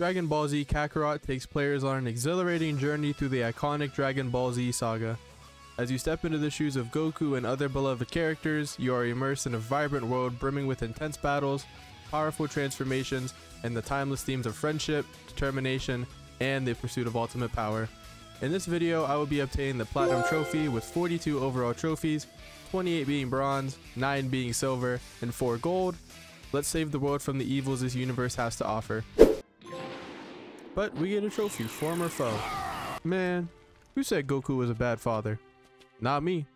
Dragon Ball Z Kakarot takes players on an exhilarating journey through the iconic Dragon Ball Z saga. As you step into the shoes of Goku and other beloved characters, you are immersed in a vibrant world brimming with intense battles, powerful transformations, and the timeless themes of friendship, determination, and the pursuit of ultimate power. In this video, I will be obtaining the Platinum Trophy with 42 overall trophies, 28 being bronze, 9 being silver, and 4 gold. Let's save the world from the evils this universe has to offer. But we get a trophy, former foe. Man, who said Goku was a bad father? Not me.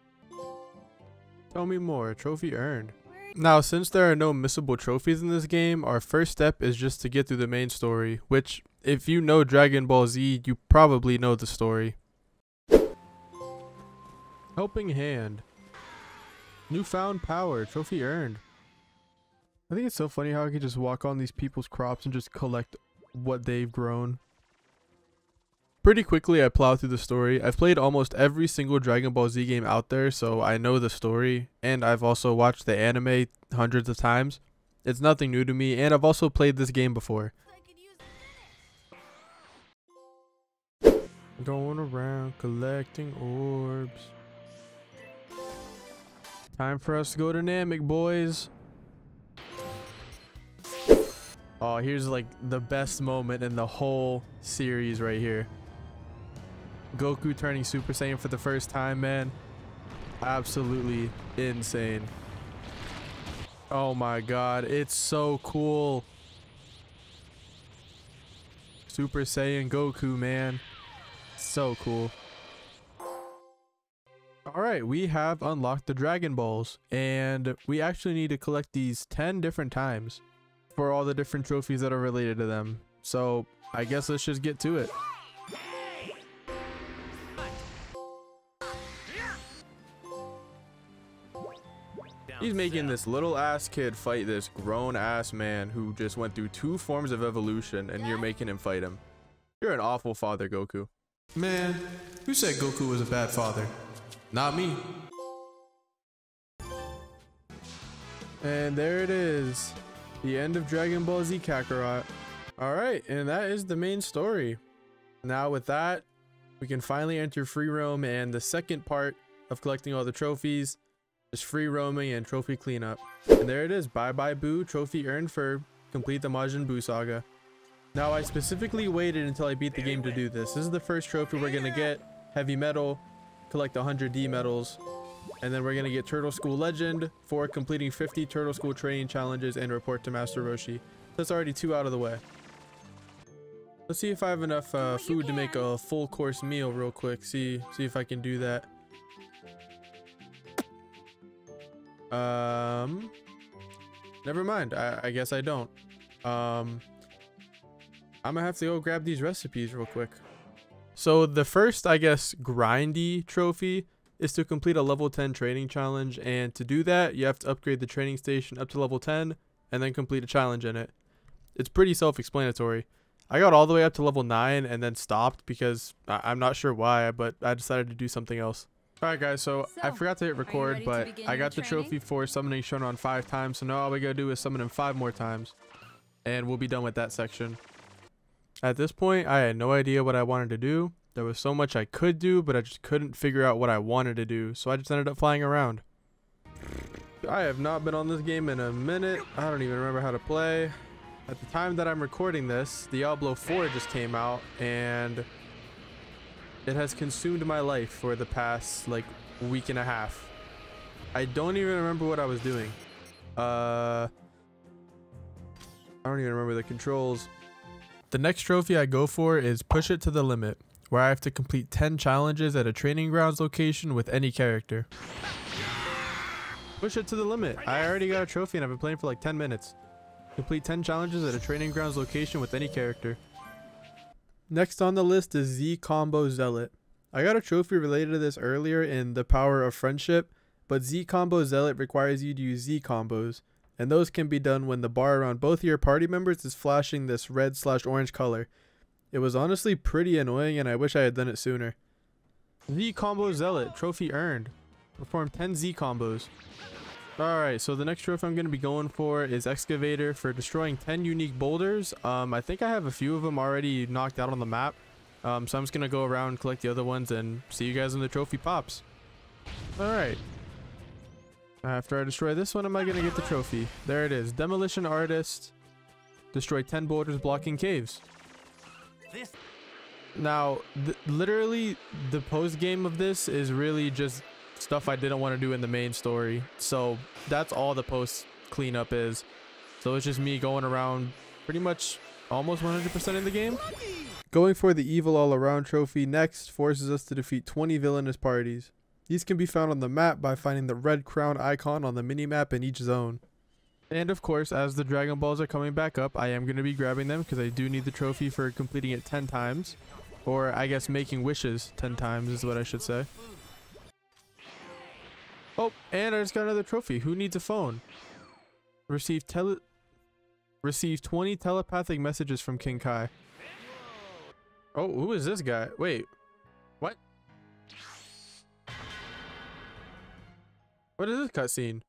Tell me more, trophy earned. Now, since there are no missable trophies in this game, our first step is just to get through the main story, which, if you know Dragon Ball Z, you probably know the story. Helping Hand. Newfound Power, trophy earned. I think it's so funny how I can just walk on these people's crops and just collect what they've grown. Pretty quickly, I plow through the story. I've played almost every single Dragon Ball Z game out there, so I know the story, and I've also watched the anime hundreds of times. It's nothing new to me, and I've also played this game before. Going around collecting orbs. Time for us to go to Namek, boys. Oh, here's like the best moment in the whole series right here. Goku turning Super Saiyan for the first time, man. Absolutely insane. Oh my god, it's so cool. Super Saiyan Goku, man. So cool. Alright, we have unlocked the Dragon Balls, and we actually need to collect these 10 different times for all the different trophies that are related to them. So, I guess let's just get to it. He's making this little ass kid fight this grown ass man who just went through two forms of evolution and you're making him fight him. You're an awful father, Goku. Man, who said Goku was a bad father? Not me. And there it is. The end of Dragon Ball Z Kakarot. Alright, and that is the main story. Now with that, we can finally enter free roam and the second part of collecting all the trophies is free roaming and trophy cleanup. And there it is, bye bye Buu, trophy earned for complete the Majin Buu saga. Now I specifically waited until I beat the game to do this. This is the first trophy we're gonna get, heavy metal, collect 100 D medals, and then we're gonna get Turtle School Legend for completing 50 Turtle School training challenges and report to Master Roshi. That's already two out of the way. Let's see if I have enough uh, food to make a full course meal real quick. See, see if I can do that. Um, never mind. I, I guess I don't. Um, I'm gonna have to go grab these recipes real quick. So the first, I guess, grindy trophy is to complete a level 10 training challenge. And to do that, you have to upgrade the training station up to level 10 and then complete a challenge in it. It's pretty self-explanatory. I got all the way up to level 9 and then stopped because I- I'm not sure why, but I decided to do something else. Alright guys, so, I forgot to hit record, but I got the training? trophy for summoning Shenron five times, so now all we gotta do is summon him five more times. And we'll be done with that section. At this point, I had no idea what I wanted to do. There was so much I could do, but I just couldn't figure out what I wanted to do, so I just ended up flying around. I have not been on this game in a minute. I don't even remember how to play. At the time that I'm recording this, Diablo 4 just came out, and it has consumed my life for the past like week and a half. I don't even remember what I was doing. Uh, I don't even remember the controls. The next trophy I go for is Push It to the Limit, where I have to complete 10 challenges at a training grounds location with any character. Push it to the limit. I already got a trophy and I've been playing for like 10 minutes. Complete 10 challenges at a training grounds location with any character. Next on the list is Z Combo Zealot. I got a trophy related to this earlier in The Power of Friendship, but Z Combo Zealot requires you to use Z combos, and those can be done when the bar around both of your party members is flashing this red slash orange color. It was honestly pretty annoying and I wish I had done it sooner. Z Combo Zealot, trophy earned. Perform 10 Z combos. Alright, so the next trophy I'm going to be going for is Excavator for destroying 10 unique boulders. Um, I think I have a few of them already knocked out on the map. Um, so I'm just going to go around collect the other ones and see you guys when the trophy pops. Alright. After I destroy this one, am I going to get the trophy? There it is. Demolition Artist. Destroy 10 boulders blocking caves. Now, th literally, the post game of this is really just stuff I didn't want to do in the main story. So that's all the post cleanup is. So it's just me going around pretty much almost 100% in the game. Going for the evil all around trophy next forces us to defeat 20 villainous parties. These can be found on the map by finding the red crown icon on the minimap in each zone. And of course, as the Dragon Balls are coming back up, I am going to be grabbing them because I do need the trophy for completing it 10 times. Or I guess making wishes 10 times is what I should say. Oh, and I just got another trophy. Who needs a phone? Receive tele... Receive 20 telepathic messages from King Kai. Oh, who is this guy? Wait. What? What is this cutscene?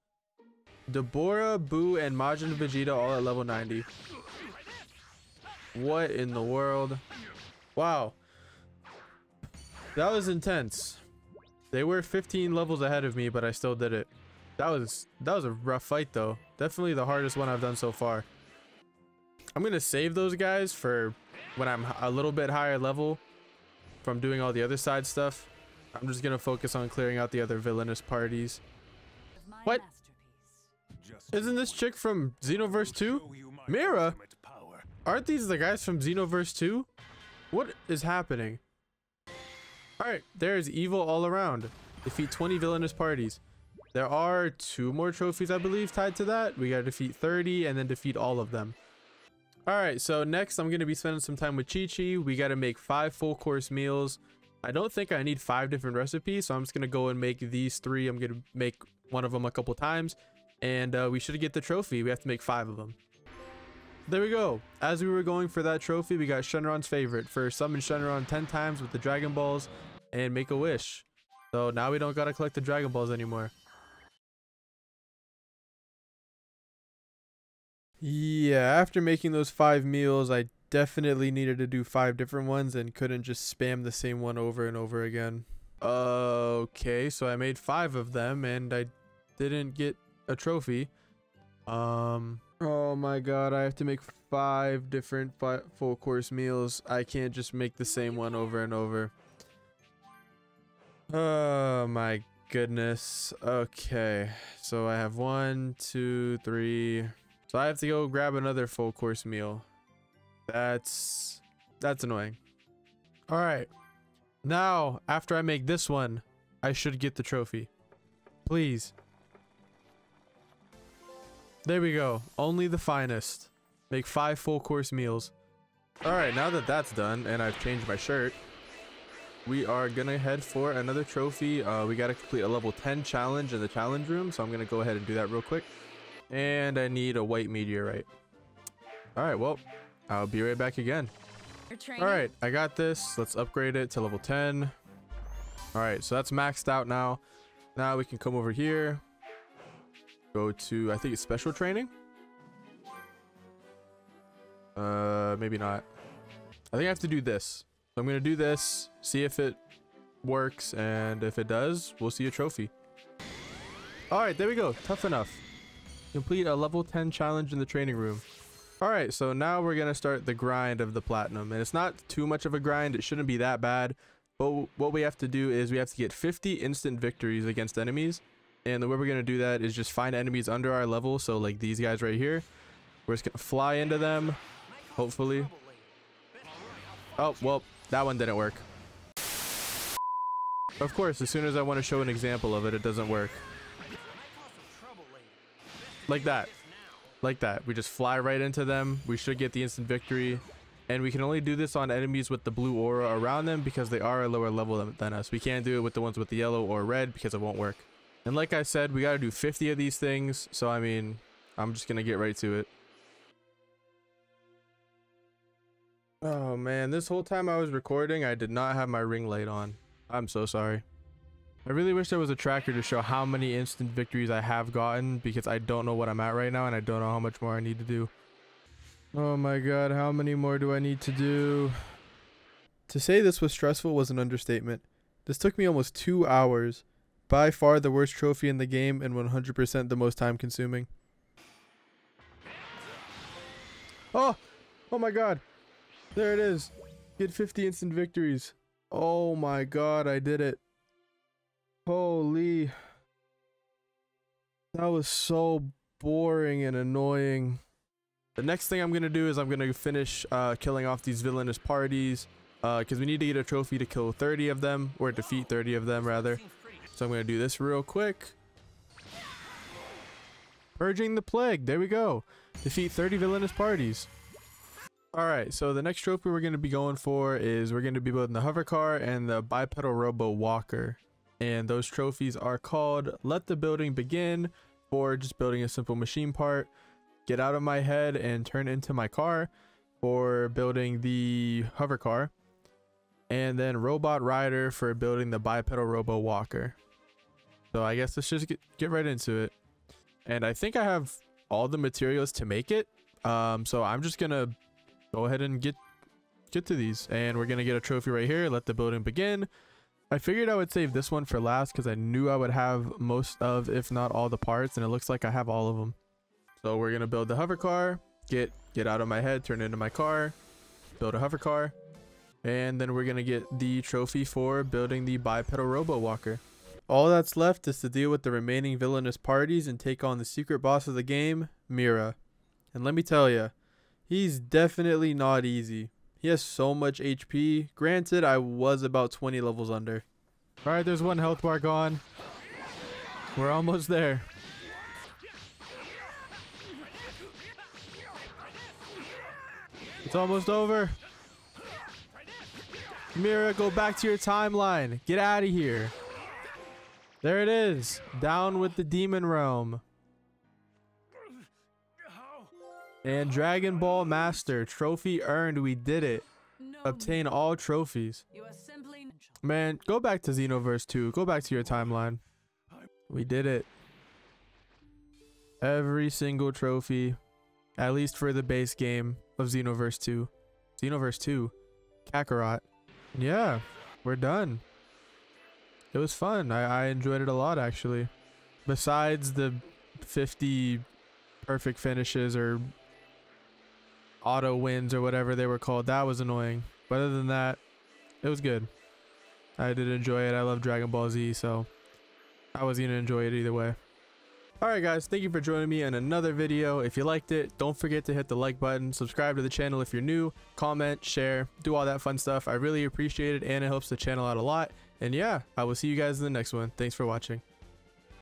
Dabura, Buu, and Majin Vegeta all at level 90. What in the world? Wow. That was intense. They were 15 levels ahead of me, but I still did it. That was that was a rough fight though. Definitely the hardest one I've done so far. I'm gonna save those guys for when I'm a little bit higher level from doing all the other side stuff. I'm just gonna focus on clearing out the other villainous parties. What? Isn't this chick from Xenoverse 2? Mira? Aren't these the guys from Xenoverse 2? What is happening? Alright, there's evil all around. Defeat 20 villainous parties. There are two more trophies, I believe, tied to that. We gotta defeat 30 and then defeat all of them. Alright, so next I'm gonna be spending some time with Chi Chi. We gotta make five full course meals. I don't think I need five different recipes, so I'm just gonna go and make these three. I'm gonna make one of them a couple times, and uh, we should get the trophy. We have to make five of them. There we go. As we were going for that trophy, we got Shenron's favorite for summon Shenron 10 times with the Dragon Balls and make a wish. So now we don't gotta collect the Dragon Balls anymore. Yeah, after making those five meals, I definitely needed to do five different ones and couldn't just spam the same one over and over again. Okay, so I made five of them and I didn't get a trophy. Um, Oh my god, I have to make five different fi full course meals. I can't just make the same one over and over. Oh my goodness. Okay, so I have one, two, three. So I have to go grab another full course meal. That's that's annoying. All right. Now, after I make this one, I should get the trophy. Please. There we go. Only the finest. Make five full course meals. Alright, now that that's done and I've changed my shirt, we are going to head for another trophy. Uh, we got to complete a level 10 challenge in the challenge room, so I'm going to go ahead and do that real quick. And I need a white meteorite. Alright, well, I'll be right back again. Alright, I got this. Let's upgrade it to level 10. Alright, so that's maxed out now. Now we can come over here go to, I think it's special training. Uh, maybe not. I think I have to do this. So I'm going to do this, see if it works, and if it does, we'll see a trophy. Alright, there we go. Tough enough. Complete a level 10 challenge in the training room. Alright, so now we're going to start the grind of the platinum. And it's not too much of a grind. It shouldn't be that bad. But what we have to do is we have to get 50 instant victories against enemies. And the way we're going to do that is just find enemies under our level. So like these guys right here. We're just going to fly into them. Hopefully. Oh, well, that one didn't work. Of course, as soon as I want to show an example of it, it doesn't work. Like that. Like that. We just fly right into them. We should get the instant victory. And we can only do this on enemies with the blue aura around them because they are a lower level than, than us. We can't do it with the ones with the yellow or red because it won't work. And like I said, we got to do 50 of these things. So, I mean, I'm just going to get right to it. Oh, man. This whole time I was recording, I did not have my ring light on. I'm so sorry. I really wish there was a tracker to show how many instant victories I have gotten because I don't know what I'm at right now and I don't know how much more I need to do. Oh my god, how many more do I need to do? To say this was stressful was an understatement. This took me almost two hours. By far the worst trophy in the game and 100% the most time consuming. Oh! Oh my god! There it is! Get 50 instant victories. Oh my god, I did it. Holy. That was so boring and annoying. The next thing I'm going to do is I'm going to finish uh, killing off these villainous parties. Because uh, we need to get a trophy to kill 30 of them. Or defeat 30 of them, rather. So I'm going to do this real quick. Purging the Plague. There we go. Defeat 30 villainous parties. Alright, so the next trophy we're going to be going for is we're going to be building the hover car and the bipedal robo walker. And those trophies are called Let the Building Begin for just building a simple machine part. Get out of my head and turn into my car for building the hover car. And then Robot Rider for building the bipedal robo walker. So I guess let's just get, get right into it. And I think I have all the materials to make it. Um, so I'm just to go ahead and get get to these. And we're gonna get a trophy right here let the building begin. I figured i would save this one for last because i knew i would have most of if not all the parts and it looks like i have all of them so we're gonna build the hover car get get out of my head turn into my car build a hover car. And then we're gonna get the trophy for building the bipedal robo walker all that's left is to deal with the remaining villainous parties and take on the secret boss of the game mira and let me tell you He's definitely not easy. He has so much HP. Granted, I was about 20 levels under. Alright, there's one health bar gone. We're almost there. It's almost over. Mira, go back to your timeline. Get out of here. There it is. Down with the demon realm. And Dragon Ball Master trophy earned. We did it. Obtain all trophies. Man, go back to Xenoverse 2. Go back to your timeline. We did it. Every single trophy, at least for the base game of Xenoverse 2. Xenoverse 2. Kakarot. Yeah, we're done. It was fun. I, I enjoyed it a lot, actually. Besides the 50 perfect finishes or auto wins or whatever they were called. That was annoying. But other than that, it was good. I did enjoy it. I love Dragon Ball Z, so I was going to enjoy it either way. Alright guys, thank you for joining me in another video. If you liked it, don't forget to hit the like button, subscribe to the channel if you're new, comment, share, do all that fun stuff. I really appreciate it and it helps the channel out a lot. And yeah, I will see you guys in the next one. Thanks for watching.